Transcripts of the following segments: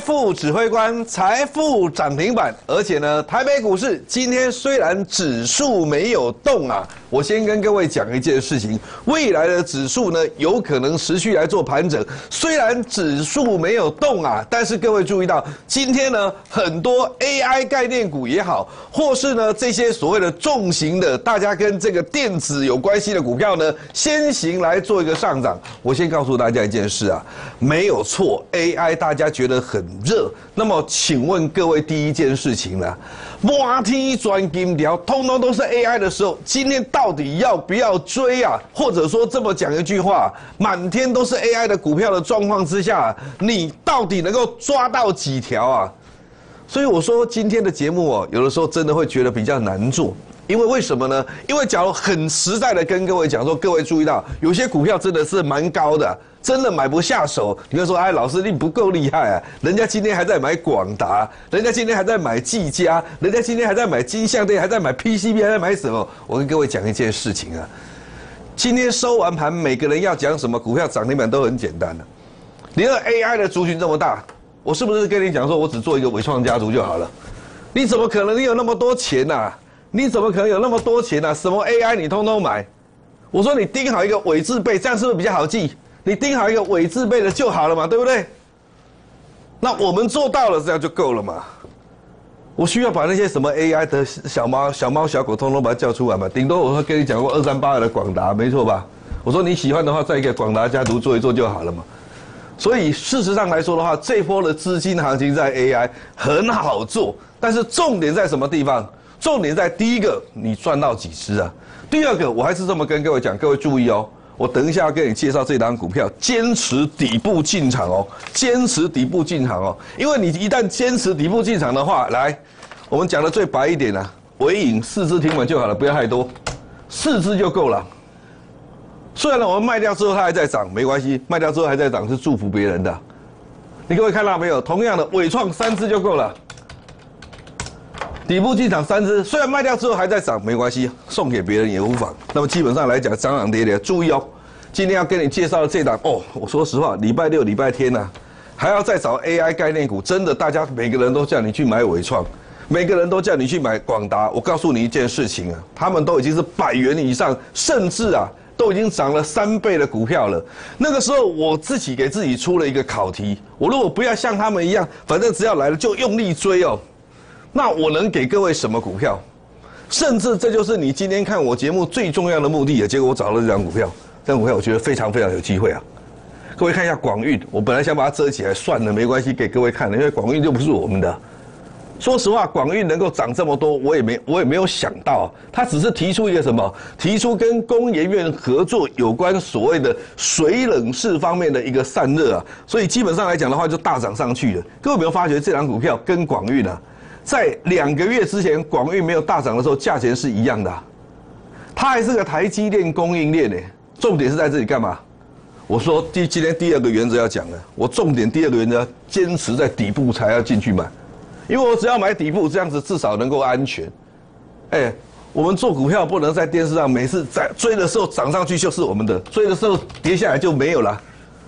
富指挥官，财富涨停板，而且呢，台北股市今天虽然指数没有动啊，我先跟各位讲一件事情，未来的指数呢，有可能持续来做盘整。虽然指数没有动啊，但是各位注意到，今天呢，很多 AI 概念股也好，或是呢这些所谓的重型的，大家跟这个电子有关系的股票呢，先行来做一个上涨。我先告诉大家一件事啊，没有错，AI 大家觉得。很热，那么请问各位，第一件事情呢？挖天钻金条，通通都是 AI 的时候，今天到底要不要追啊？或者说这么讲一句话，满天都是 AI 的股票的状况之下，你到底能够抓到几条啊？所以我说今天的节目哦，有的时候真的会觉得比较难做，因为为什么呢？因为假如很实在的跟各位讲说，各位注意到有些股票真的是蛮高的。真的买不下手，你会说，哎，老师你不够厉害啊！人家今天还在买广达，人家今天还在买技嘉，人家今天还在买金相店，还在买 PCB，还在买什么？我跟各位讲一件事情啊，今天收完盘，每个人要讲什么股票涨停板都很简单的。你的 AI 的族群这么大，我是不是跟你讲说，我只做一个伟创家族就好了？你怎么可能你有那么多钱呐？你怎么可能有那么多钱呐？什么 AI 你通通买？我说你盯好一个伟字辈，这样是不是比较好记？你盯好一个伪字辈的就好了嘛，对不对？那我们做到了，这样就够了嘛。我需要把那些什么 AI 的小猫、小猫、小狗，通通把它叫出来嘛。顶多我会跟你讲过二三八二的广达，没错吧？我说你喜欢的话，在一个广达家族做一做就好了嘛。所以事实上来说的话，这波的资金行情在 AI 很好做，但是重点在什么地方？重点在第一个，你赚到几只啊？第二个，我还是这么跟各位讲，各位注意哦。我等一下要跟你介绍这档股票，坚持底部进场哦，坚持底部进场哦，因为你一旦坚持底部进场的话，来，我们讲的最白一点啊，尾影四只停稳就好了，不要太多，四只就够了。虽然呢，我们卖掉之后它还在涨，没关系，卖掉之后还在涨是祝福别人的。你各位看到没有？同样的，尾创三只就够了。底部进场三只，虽然卖掉之后还在涨，没关系，送给别人也无妨。那么基本上来讲，涨涨跌跌，注意哦。今天要跟你介绍的这档哦，我说实话，礼拜六、礼拜天呢，还要再找 AI 概念股，真的，大家每个人都叫你去买伟创，每个人都叫你去买广达。我告诉你一件事情啊，他们都已经是百元以上，甚至啊，都已经涨了三倍的股票了。那个时候，我自己给自己出了一个考题，我如果不要像他们一样，反正只要来了就用力追哦。那我能给各位什么股票？甚至这就是你今天看我节目最重要的目的啊！结果我找了这张股票，这张股票我觉得非常非常有机会啊！各位看一下广运，我本来想把它遮起来，算了，没关系，给各位看了，因为广运就不是我们的。说实话，广运能够涨这么多，我也没我也没有想到，他只是提出一个什么？提出跟工研院合作有关所谓的水冷式方面的一个散热啊，所以基本上来讲的话，就大涨上去了。各位有没有发觉这张股票跟广运啊？在两个月之前，广运没有大涨的时候，价钱是一样的，它还是个台积电供应链呢。重点是在这里干嘛？我说第今天第二个原则要讲的，我重点第二个原则坚持在底部才要进去买，因为我只要买底部，这样子至少能够安全。哎，我们做股票不能在电视上每次在追的时候涨上去就是我们的，追的时候跌下来就没有了。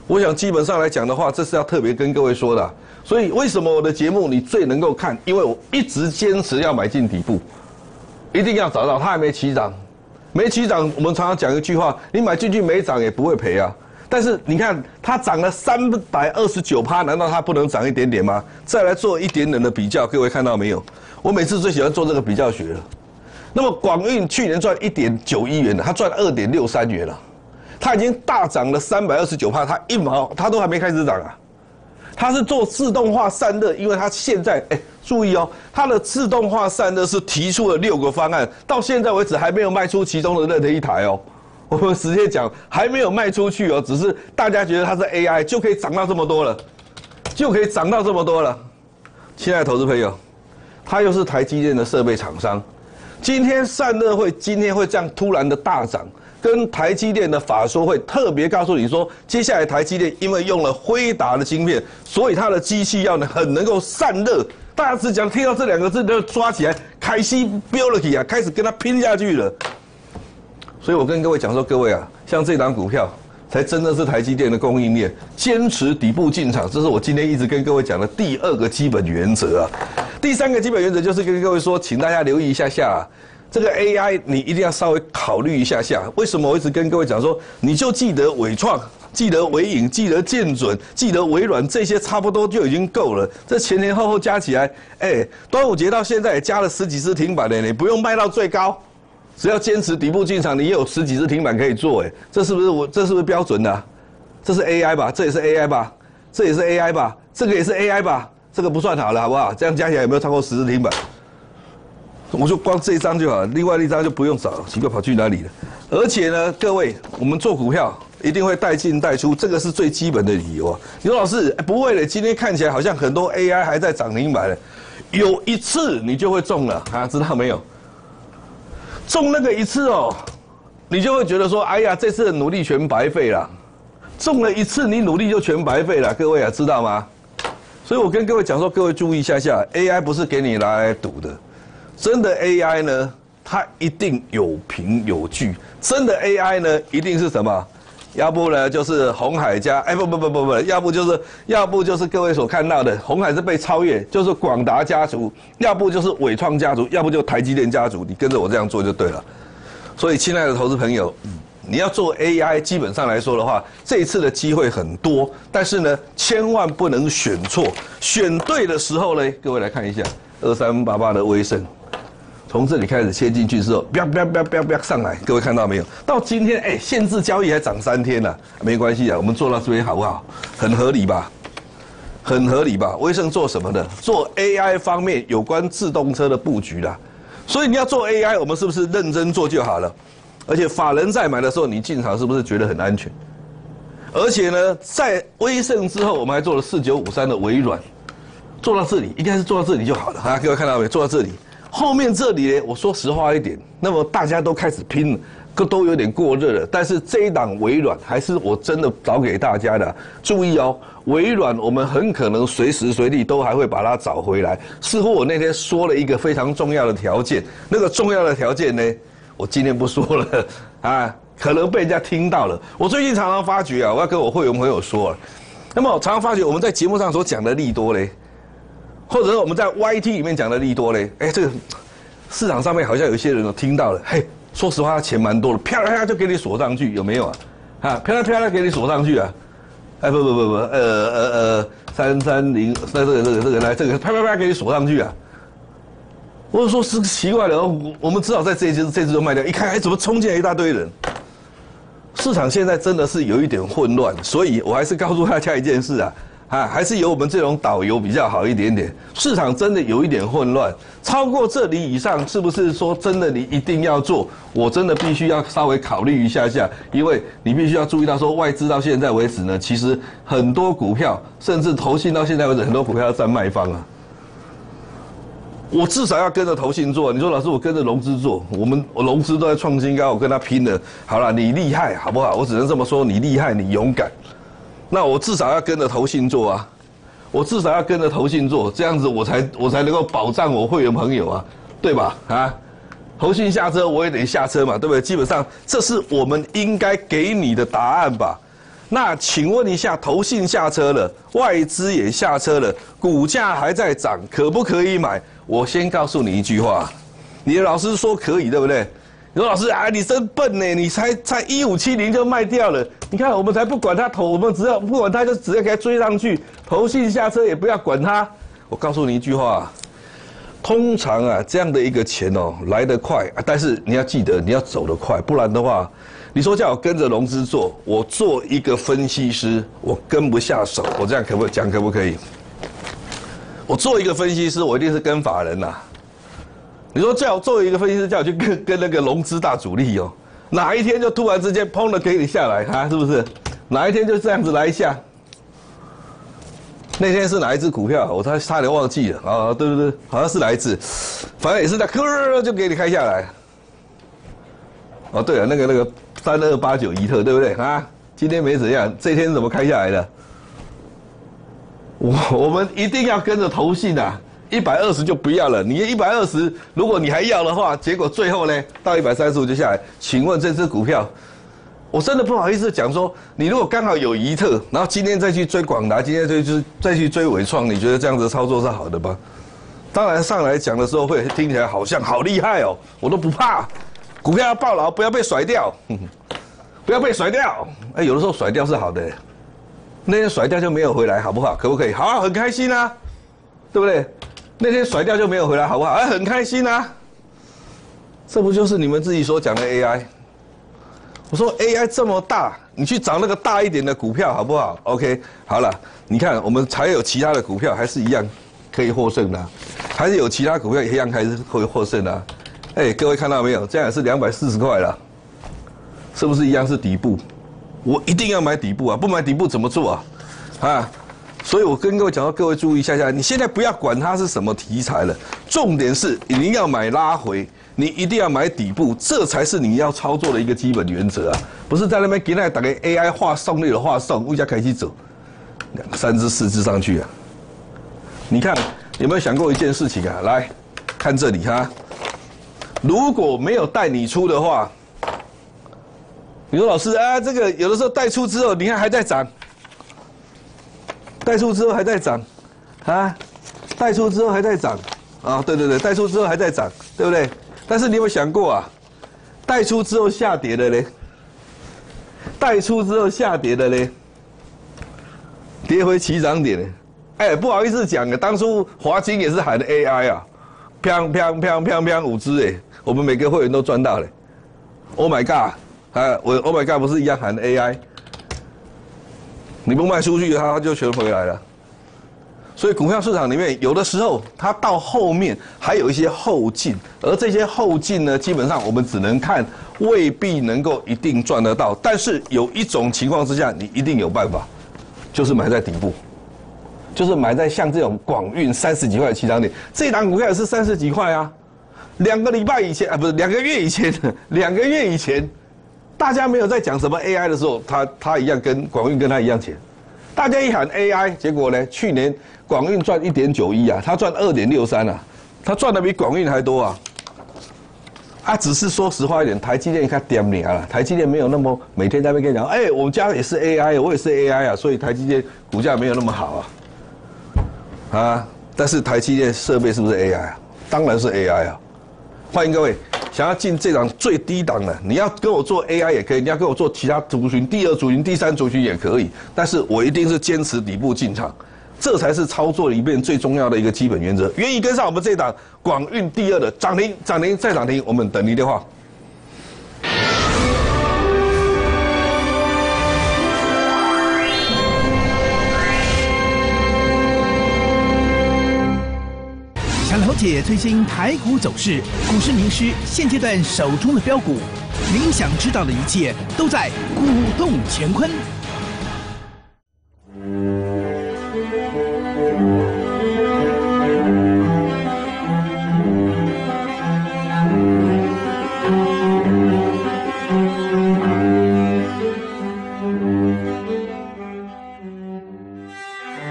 我想基本上来讲的话，这是要特别跟各位说的。所以为什么我的节目你最能够看？因为我一直坚持要买进底部，一定要找到它还没起涨，没起涨，我们常常讲一句话：你买进去没涨也不会赔啊。但是你看它涨了三百二十九趴，难道它不能涨一点点吗？再来做一点点的比较，各位看到没有？我每次最喜欢做这个比较学了。那么广运去年赚一点九亿元的，它赚二点六三元了，它已经大涨了三百二十九趴，它一毛它都还没开始涨啊。它是做自动化散热，因为它现在哎，注意哦，它的自动化散热是提出了六个方案，到现在为止还没有卖出其中的任何一台哦。我们直接讲，还没有卖出去哦，只是大家觉得它是 AI 就可以涨到这么多了，就可以涨到这么多了。亲爱的投资朋友，它又是台积电的设备厂商，今天散热会今天会这样突然的大涨。跟台积电的法说会特别告诉你说，接下来台积电因为用了辉达的晶片，所以它的机器要呢很能够散热。大家只讲听到这两个字都抓起来，开心飙了起啊，开始跟它拼下去了。所以我跟各位讲说，各位啊，像这档股票，才真的是台积电的供应链。坚持底部进场，这是我今天一直跟各位讲的第二个基本原则啊。第三个基本原则就是跟各位说，请大家留意一下下，这个 AI 你一定要稍微考虑一下下。为什么我一直跟各位讲说，你就记得伟创。记得微影，记得建准，记得微软，这些差不多就已经够了。这前前后后加起来，哎，端午节到现在也加了十几只停板的，你不用卖到最高，只要坚持底部进场，你也有十几只停板可以做。哎，这是不是我？这是不是标准的？这是 AI 吧？这也是 AI 吧？这也是 AI 吧？这个也是 AI 吧？这个不算好了，好不好？这样加起来有没有超过十只停板？我就光这一张就好，另外一张就不用找，奇怪跑去哪里了？而且呢，各位，我们做股票。一定会带进带出，这个是最基本的理由啊！你说老师不会的，今天看起来好像很多 AI 还在涨停板，有一次你就会中了啊，知道没有？中那个一次哦，你就会觉得说，哎呀，这次的努力全白费了。中了一次，你努力就全白费了，各位啊，知道吗？所以我跟各位讲说，各位注意一下下，AI 不是给你来赌的，真的 AI 呢，它一定有凭有据，真的 AI 呢，一定是什么？要不呢，就是红海家，哎不不不不不，要不就是要不就是各位所看到的红海是被超越，就是广达家族，要不就是伟创家族，要不就台积电家族，你跟着我这样做就对了。所以，亲爱的投资朋友，你要做 AI，基本上来说的话，这一次的机会很多，但是呢，千万不能选错，选对的时候呢，各位来看一下二三八八的威盛。从这里开始切进去之后，不要不要不要不要不要上来，各位看到没有？到今天哎，限制交易还涨三天了，没关系啊，我们做到这边好不好？很合理吧？很合理吧？威盛做什么的？做 AI 方面有关自动车的布局啦。所以你要做 AI，我们是不是认真做就好了？而且法人在买的时候，你进场是不是觉得很安全？而且呢，在威盛之后，我们还做了四九五三的微软，做到这里应该是做到这里就好了。好，各位看到没？做到这里。后面这里呢，我说实话一点，那么大家都开始拼了，都都有点过热了。但是这一档微软还是我真的找给大家的，注意哦，微软我们很可能随时随地都还会把它找回来。似乎我那天说了一个非常重要的条件，那个重要的条件呢，我今天不说了啊，可能被人家听到了。我最近常常发觉啊，我要跟我会员朋友说，那么我常常发觉我们在节目上所讲的利多嘞。或者我们在 YT 里面讲的利多嘞，哎，这个市场上面好像有一些人都听到了，嘿，说实话，钱蛮多的，啪啦啪啪就给你锁上去，有没有啊？啊，啪啦啪啦给你锁上去啊？哎，不不不不，呃呃呃，三三零，那这个这个这个来，这个啪啪啪给你锁上去啊？我说是奇怪的，我我们只好在这一只这只都卖掉，一看，哎，怎么冲进来一大堆人？市场现在真的是有一点混乱，所以我还是告诉大家一件事啊。啊，还是有我们这种导游比较好一点点。市场真的有一点混乱，超过这里以上，是不是说真的你一定要做？我真的必须要稍微考虑一下下，因为你必须要注意到说，外资到现在为止呢，其实很多股票，甚至投信到现在为止，很多股票要占卖方啊。我至少要跟着投信做。你说老师，我跟着融资做，我们我融资都在创新高，我跟他拼了。好了，你厉害好不好？我只能这么说，你厉害，你勇敢。那我至少要跟着投信做啊，我至少要跟着投信做，这样子我才我才能够保障我会员朋友啊，对吧？啊，投信下车我也得下车嘛，对不对？基本上这是我们应该给你的答案吧。那请问一下，投信下车了，外资也下车了，股价还在涨，可不可以买？我先告诉你一句话，你的老师说可以，对不对？你说老师啊，你真笨呢，你才才一五七零就卖掉了。你看，我们才不管他投，我们只要不管他，就直接给他追上去，投信下车也不要管他。我告诉你一句话，通常啊，这样的一个钱哦来得快，但是你要记得你要走得快，不然的话，你说叫我跟着融资做，我做一个分析师，我跟不下手，我这样可不讲可不可以？我做一个分析师，我一定是跟法人呐。你说叫我做一个分析师，叫我去跟跟那个融资大主力哦。哪一天就突然之间砰的给你下来，哈，是不是？哪一天就这样子来一下？那天是哪一只股票？我差差点忘记了啊！对对对，好像是哪一只，反正也是在吭就给你开下来。哦，对了，那个那个三二八九一特，对不对啊？今天没怎样，这天怎么开下来的？我我们一定要跟着投信的。一百二十就不要了，你一百二十，如果你还要的话，结果最后呢，到一百三十五就下来。请问这只股票我真的不好意思讲说，你如果刚好有一特，然后今天再去追广达，今天再去再去追伟创，你觉得这样子操作是好的吗？当然上来讲的时候会听起来好像好厉害哦，我都不怕，股票要抱牢，不要被甩掉，不要被甩掉。哎，有的时候甩掉是好的，那天甩掉就没有回来，好不好？可不可以？好，很开心啊，对不对？那天甩掉就没有回来，好不好？哎，很开心啊，这不就是你们自己所讲的 AI？我说 AI 这么大，你去找那个大一点的股票好不好？OK，好了，你看我们才有其他的股票还是一样。可以获胜的，还是有其他股票一样还是会获胜的。哎，各位看到没有？这样也是两百四十块了，是不是一样是底部？我一定要买底部啊！不买底部怎么做啊？啊！所以我跟各位讲，各位注意一下下，你现在不要管它是什么题材了，重点是你要买拉回，你一定要买底部，这才是你要操作的一个基本原则啊！不是在那边给那打个 AI 画送那个画送，物价开始走，两三只四只上去啊！你看有没有想过一件事情啊？来看这里哈，如果没有带你出的话，你说老师啊，这个有的时候带出之后，你看还在涨，带出之后还在涨，啊，带出之后还在涨，啊，对对对，带出之后还在涨，对不对？但是你有没有想过啊，带出之后下跌的嘞，带出之后下跌的嘞，跌回起涨点。嘞。哎，不好意思讲啊，当初华金也是喊的 AI 啊，砰砰砰砰砰五只哎，我们每个会员都赚到嘞。Oh my god，啊，我 Oh my god 不是一样喊 AI，你不卖出去，它就全回来了。所以股票市场里面有的时候它到后面还有一些后劲，而这些后劲呢，基本上我们只能看，未必能够一定赚得到。但是有一种情况之下，你一定有办法，就是买在底部。就是买在像这种广运三十几块的起涨点，这档股票也是三十几块啊。两个礼拜以前啊，不是两个月以前，两个月以前，大家没有在讲什么 AI 的时候，他他一样跟广运跟他一样钱。大家一喊 AI，结果呢，去年广运赚一点九一啊，他赚二点六三啊，他赚的比广运还多啊。啊，只是说实话一点，台积电看点名了，台积电没有那么每天在那边跟你讲，哎，我们家也是 AI，我也是 AI 啊，所以台积电股价没有那么好啊。啊！但是台积电设备是不是 AI 啊？当然是 AI 啊！欢迎各位，想要进这档最低档的，你要跟我做 AI 也可以，你要跟我做其他族群、第二族群、第三族群也可以。但是我一定是坚持底部进场，这才是操作里面最重要的一个基本原则。愿意跟上我们这档广运第二的涨停、涨停再涨停，我们等你电话。解最新台股走势，股市名师现阶段手中的标股，您想知道的一切都在股动乾坤。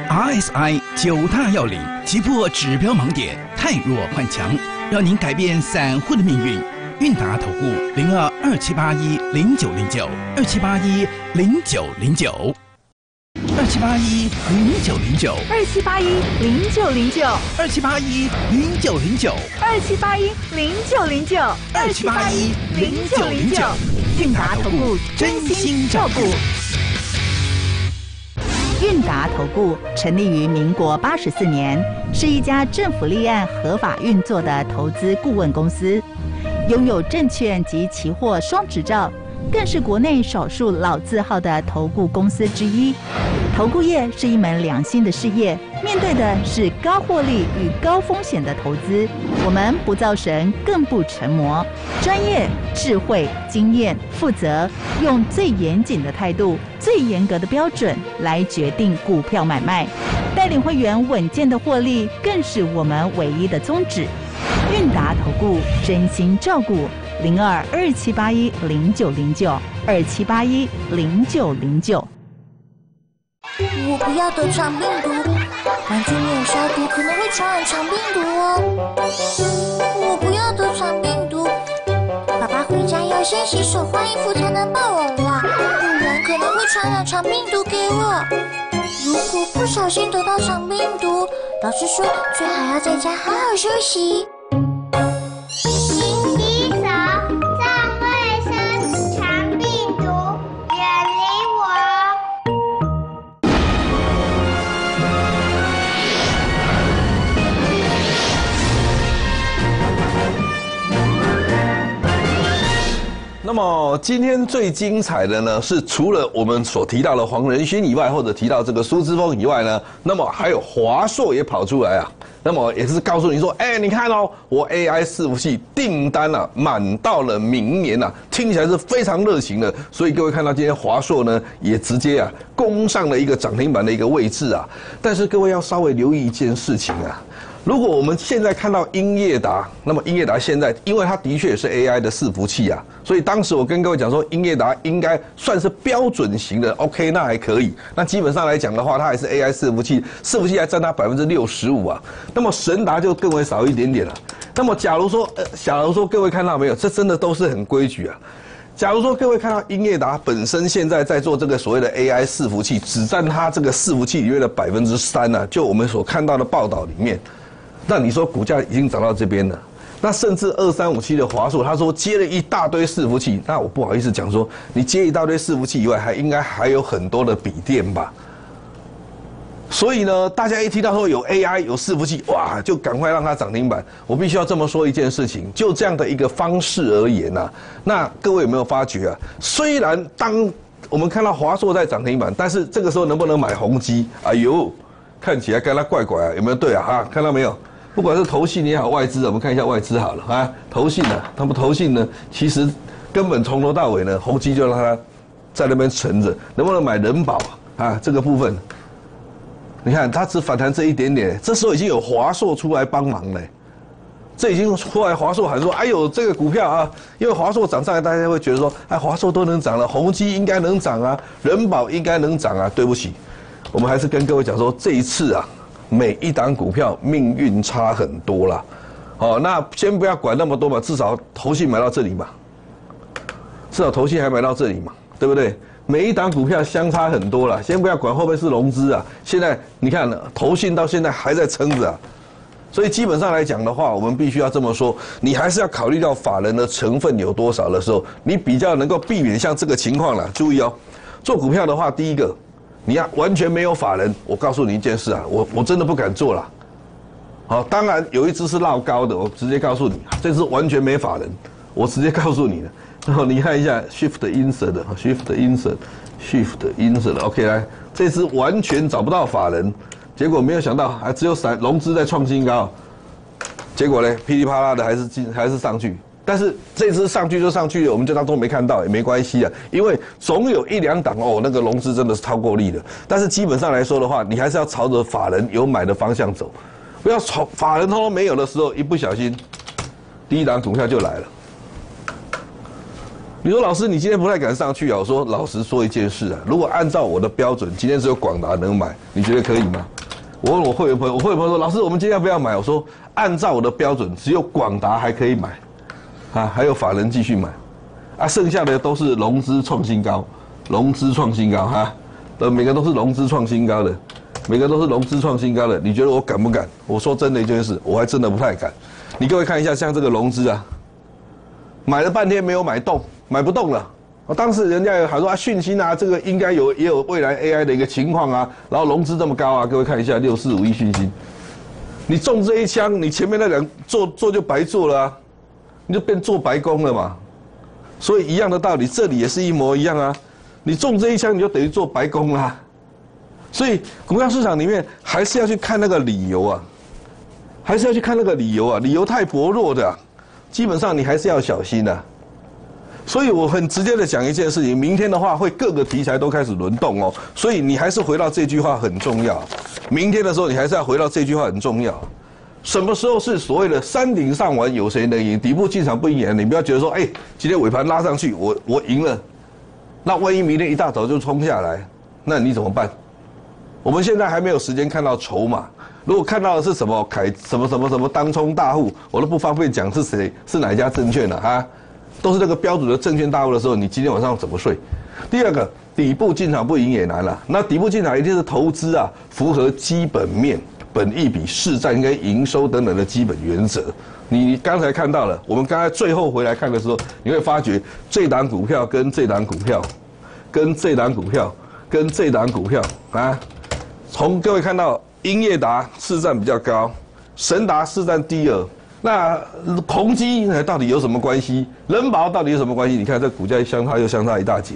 RSI 九大要领，击破指标盲点。太弱换强，让您改变散户的命运。韵达投顾零二二七八一零九零九二七八一零九零九二七八一零九零九二七八一零九零九二七八一零九零九二七八一零九零九二七八一零九零九韵达投顾真心照顾。韵达投顾成立于民国八十四年，是一家政府立案合法运作的投资顾问公司，拥有证券及期货双执照，更是国内少数老字号的投顾公司之一。投顾业是一门良心的事业，面对的是高获利与高风险的投资。我们不造神，更不成魔，专业、智慧、经验、负责，用最严谨的态度、最严格的标准来决定股票买卖，带领会员稳健的获利，更是我们唯一的宗旨。韵达投顾真心照顾，零二二七八一零九零九二七八一零九零九。我不要得肠病毒，玩具没有消毒，可能会传染肠病毒哦。我不要得肠病毒，爸爸回家要。先洗手换衣服才能抱我啦，不然可能会传染肠病毒给我。如果不小心得到肠病毒，老师说最好要在家好好休息。那么今天最精彩的呢，是除了我们所提到的黄仁勋以外，或者提到这个苏之峰以外呢，那么还有华硕也跑出来啊。那么也是告诉你说，哎，你看哦，我 AI 伺服器订单啊满到了明年啊，听起来是非常热情的。所以各位看到今天华硕呢，也直接啊攻上了一个涨停板的一个位置啊。但是各位要稍微留意一件事情啊。如果我们现在看到英业达，那么英业达现在，因为它的确也是 AI 的伺服器啊，所以当时我跟各位讲说，英业达应该算是标准型的，OK，那还可以。那基本上来讲的话，它还是 AI 伺服器，伺服器还占它百分之六十五啊。那么神达就更为少一点点了。那么假如说，呃，假如说各位看到没有，这真的都是很规矩啊。假如说各位看到英业达本身现在在做这个所谓的 AI 伺服器，只占它这个伺服器里面的百分之三呢，就我们所看到的报道里面。那你说股价已经涨到这边了，那甚至二三五七的华硕，他说接了一大堆伺服器，那我不好意思讲说，你接一大堆伺服器以外，还应该还有很多的笔电吧。所以呢，大家一听到说有 AI 有伺服器，哇，就赶快让它涨停板。我必须要这么说一件事情，就这样的一个方式而言呐、那各位有没有发觉啊？虽然当我们看到华硕在涨停板，但是这个时候能不能买宏基？哎呦，看起来跟它怪怪啊，有没有对啊？哈，看到没有？不管是投信也好，外资，我们看一下外资好了啊，投信呢、啊，他们投信呢，其实根本从头到尾呢，宏基就让它在那边存着，能不能买人保啊？这个部分。你看，它只反弹这一点点，这时候已经有华硕出来帮忙了，这已经出来华硕喊说：“哎呦，这个股票啊，因为华硕涨上来，大家会觉得说，哎，华硕都能涨了，宏基应该能涨啊，人保应该能涨啊。”对不起，我们还是跟各位讲说，这一次啊，每一档股票命运差很多啦。好，那先不要管那么多嘛，至少投信买到这里嘛，至少投信还买到这里嘛，对不对？每一档股票相差很多了，先不要管会不会是融资啊。现在你看，投信到现在还在撑着啊，所以基本上来讲的话，我们必须要这么说，你还是要考虑到法人的成分有多少的时候，你比较能够避免像这个情况了。注意哦，做股票的话，第一个，你要完全没有法人，我告诉你一件事啊，我我真的不敢做了。好，当然有一只是绕高的，我直接告诉你，这只完全没法人，我直接告诉你了。然后你看一下 shift insert 的 shift insert shift insert OK 来，这只完全找不到法人，结果没有想到还只有散融资在创新高，结果呢噼里啪啦的还是进还是上去，但是这支上去就上去了，我们就当做没看到也没关系啊，因为总有一两档哦那个融资真的是超过力的，但是基本上来说的话，你还是要朝着法人有买的方向走，不要朝法人通通没有的时候一不小心，第一档股票就来了。你说老师，你今天不太敢上去啊？我说老实说一件事啊，如果按照我的标准，今天只有广达能买，你觉得可以吗？我问我会员朋友，我会员朋友说，老师，我们今天要不要买？我说按照我的标准，只有广达还可以买，啊，还有法人继续买，啊，剩下的都是融资创新高，融资创新高哈，呃，每个都是融资创新高的，每个都是融资创新高的，你觉得我敢不敢？我说真的一件事，我还真的不太敢。你各位看一下，像这个融资啊，买了半天没有买动。买不动了，我当时人家有喊说啊，讯息啊，这个应该有也有未来 AI 的一个情况啊，然后融资这么高啊，各位看一下六四五一讯息，你中这一枪，你前面那两做做就白做了啊，你就变做白工了嘛，所以一样的道理，这里也是一模一样啊，你中这一枪你就等于做白工啦，所以股票市场里面还是要去看那个理由啊，还是要去看那个理由啊，理由太薄弱的、基本上你还是要小心的、所以我很直接的讲一件事情，明天的话会各个题材都开始轮动哦，所以你还是回到这句话很重要。明天的时候你还是要回到这句话很重要。什么时候是所谓的山顶上玩有谁能赢？底部进场不赢，你不要觉得说，哎，今天尾盘拉上去，我我赢了，那万一明天一大早就冲下来，那你怎么办？我们现在还没有时间看到筹码，如果看到的是什么凯什么什么什么当冲大户，我都不方便讲是谁是哪家证券了啊。都是那个标准的证券大户的时候，你今天晚上怎么睡？第二个，底部进场不赢也难了。那底部进场一定是投资啊，符合基本面、本益比、市占跟营收等等的基本原则。你刚才看到了，我们刚才最后回来看的时候，你会发觉这档股票跟这档股票，跟这档股票，跟这档股票啊，从各位看到英业达市占比较高，神达市占第二。那宏基到底有什么关系？人保到底有什么关系？你看这股价相差又相差一大截。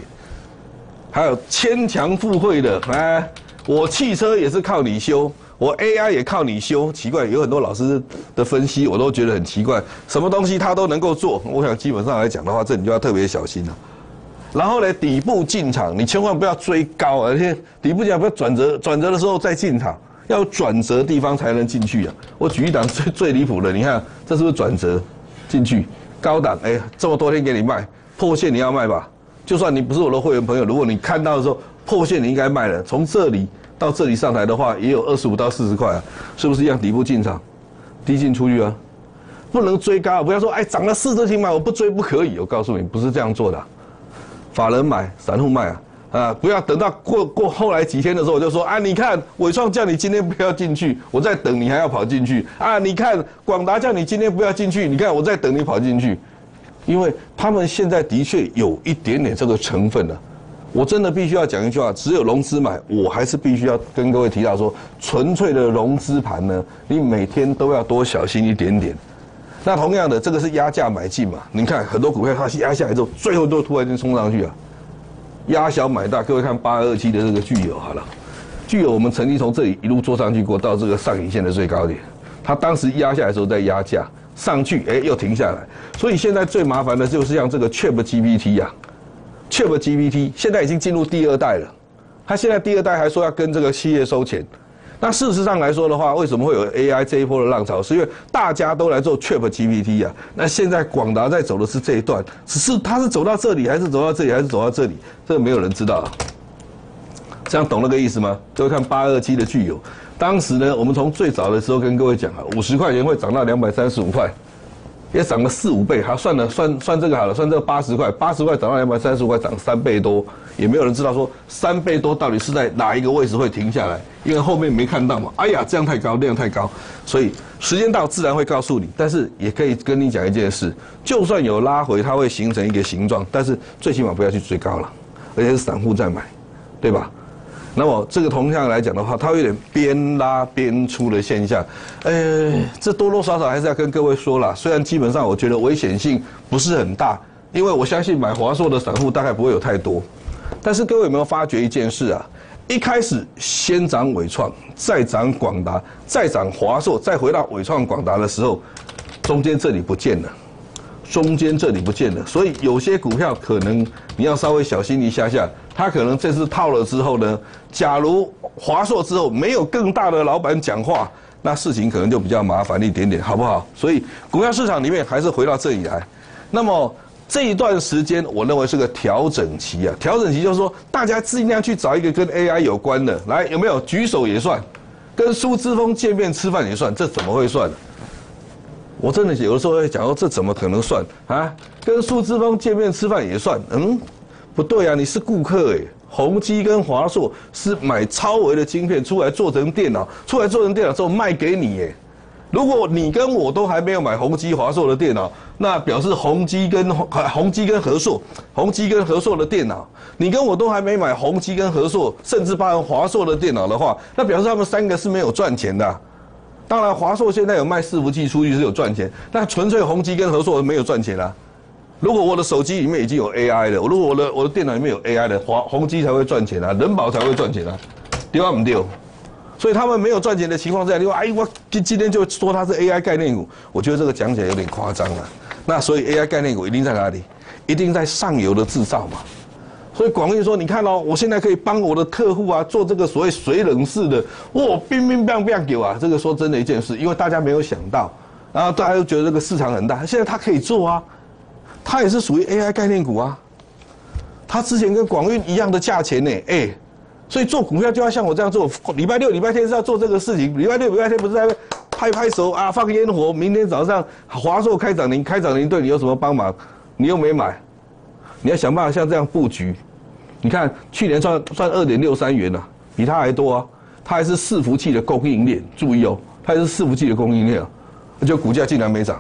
还有牵强附会的，哎，我汽车也是靠你修，我 AI 也靠你修。奇怪，有很多老师的分析我都觉得很奇怪，什么东西他都能够做。我想基本上来讲的话，这你就要特别小心了。然后呢，底部进场，你千万不要追高，而且底部进场不要转折，转折的时候再进场，要转折地方才能进去啊。我举一档 最最离谱的，你看这是不是转折进去？高档，哎，这么多天给你卖，破线你要卖吧？就算你不是我的会员朋友，如果你看到的时候破线，你应该卖了。从这里到这里上台的话，也有二十五到四十块啊，是不是一样底部进场，低进出去啊？不能追高，不要说哎涨了四十停买，我不追不可以。我告诉你，不是这样做的。法人买，散户卖啊啊！不要等到过过后来几天的时候，我就说啊，你看伟创叫你今天不要进去，我在等你还要跑进去啊！你看广达叫你今天不要进去，你看我在等你跑进去。因为他们现在的确有一点点这个成分了，我真的必须要讲一句话：只有融资买，我还是必须要跟各位提到说，纯粹的融资盘呢，你每天都要多小心一点点。那同样的，这个是压价买进嘛？你看很多股票它压下来之后，最后都突然间冲上去啊，压小买大。各位看八二七的这个巨友好了，巨友我们曾经从这里一路做上去过，到这个上影线的最高点，它当时压下来的时候在压价。上去，哎，又停下来，所以现在最麻烦的就是像这个 Chat GPT 呀 ChatGPT 现在已经进入第二代了，它现在第二代还说要跟这个企业收钱，那事实上来说的话，为什么会有 AI 这一波的浪潮？是因为大家都来做 Chat GPT 啊，那现在广达在走的是这一段，只是它是走到这里，还是走到这里，还是走到这里，这个没有人知道，这样懂那个意思吗？各位看八二七的具有。当时呢，我们从最早的时候跟各位讲啊，五十块钱会涨到两百三十五块，也涨了四五倍。好，算了，算算这个好了，算这个八十块，八十块涨到两百三十块，涨三倍多，也没有人知道说三倍多到底是在哪一个位置会停下来，因为后面没看到嘛。哎呀，这样太高，量太高，所以时间到自然会告诉你。但是也可以跟你讲一件事，就算有拉回，它会形成一个形状，但是最起码不要去追高了，而且是散户在买，对吧？那么这个同向来讲的话，它有点边拉边出的现象，呃，这多多少少还是要跟各位说了。虽然基本上我觉得危险性不是很大，因为我相信买华硕的散户大概不会有太多。但是各位有没有发觉一件事啊？一开始先涨伟创，再涨广达，再涨华硕，再回到伟创、广达的时候，中间这里不见了。中间这里不见了，所以有些股票可能你要稍微小心一下下，他可能这次套了之后呢，假如华硕之后没有更大的老板讲话，那事情可能就比较麻烦一点点，好不好？所以股票市场里面还是回到这里来。那么这一段时间，我认为是个调整期啊，调整期就是说大家尽量去找一个跟 AI 有关的，来有没有举手也算，跟苏之峰见面吃饭也算，这怎么会算？我真的有的时候会讲说，这怎么可能算啊？跟苏志峰见面吃饭也算？嗯，不对啊，你是顾客哎。宏基跟华硕是买超维的晶片出来做成电脑，出来做成电脑之后卖给你哎。如果你跟我都还没有买宏基、华硕的电脑，那表示宏基跟宏基跟和硕、宏基跟和硕的电脑，你跟我都还没买宏基跟和硕，甚至包含华硕的电脑的话，那表示他们三个是没有赚钱的。当然，华硕现在有卖伺服器出去是有赚钱，但纯粹宏基跟合硕没有赚钱啊。如果我的手机里面已经有 AI 了，如果我的我的电脑里面有 AI 的，华宏基才会赚钱啊，人保才会赚钱啊，丢啊不丢？所以他们没有赚钱的情况下，你说哎，我今今天就说它是 AI 概念股，我觉得这个讲起来有点夸张了。那所以 AI 概念股一定在哪里？一定在上游的制造嘛。所以广义说，你看哦，我现在可以帮我的客户啊做这个所谓水冷式的，哇，冰冰冰冰给我啊！这个说真的一件事，因为大家没有想到，然后大家又觉得这个市场很大，现在他可以做啊，它也是属于 AI 概念股啊，它之前跟广运一样的价钱呢，哎，所以做股票就要像我这样做，礼拜六、礼拜天是要做这个事情，礼拜六、礼拜天不是在拍拍手啊，放烟火，明天早上华硕开涨停，开涨停对你有什么帮忙？你又没买，你要想办法像这样布局。你看去年赚赚二点六三元呢、比它还多啊。它还是伺服器的供应链，注意哦，它还是伺服器的供应链啊，就股价竟然没涨。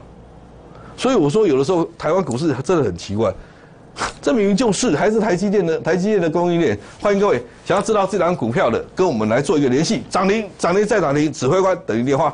所以我说，有的时候台湾股市真的很奇怪，这明明就是还是台积电的台积电的供应链。欢迎各位想要知道这档股票的，跟我们来做一个联系，涨停涨停再涨停，指挥官等于电话。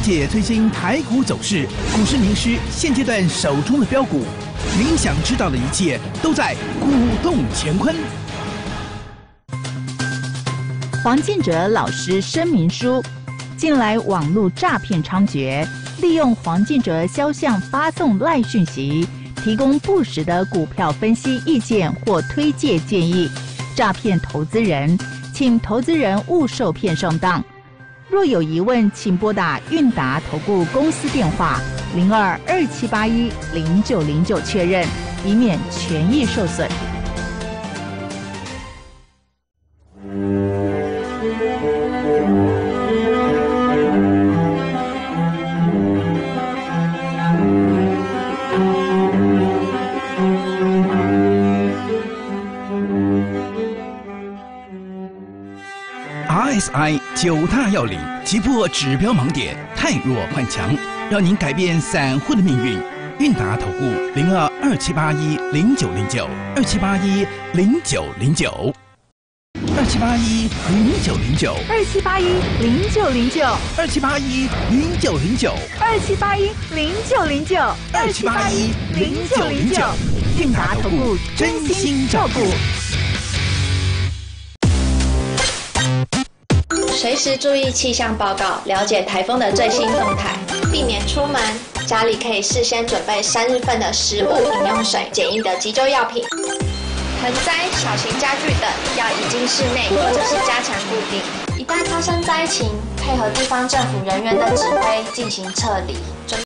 解最新台股走势，股市名师现阶段手中的标股，您想知道的一切都在股动乾坤。黄建哲老师声明书：近来网络诈骗猖獗，利用黄建哲肖像发送赖讯息，提供不实的股票分析意见或推介建议，诈骗投资人，请投资人勿受骗上当。若有疑问，请拨打韵达投顾公司电话零二二七八一零九零九确认，以免权益受损。RSI 九大要领，击破指标盲点，太弱换强，让您改变散户的命运。韵达投顾零二二七八一零九零九二七八一零九零九二七八一零九零九二七八一零九零九二七八一零九零九二七八一零九零九二七八一零九零九，韵达投顾真心照顾。随时注意气象报告，了解台风的最新动态，避免出门。家里可以事先准备三日份的食物、饮用水、简易的急救药品。盆栽、小型家具等要移进室内或者是加强固定。一旦发生灾情，配合地方政府人员的指挥进行撤离。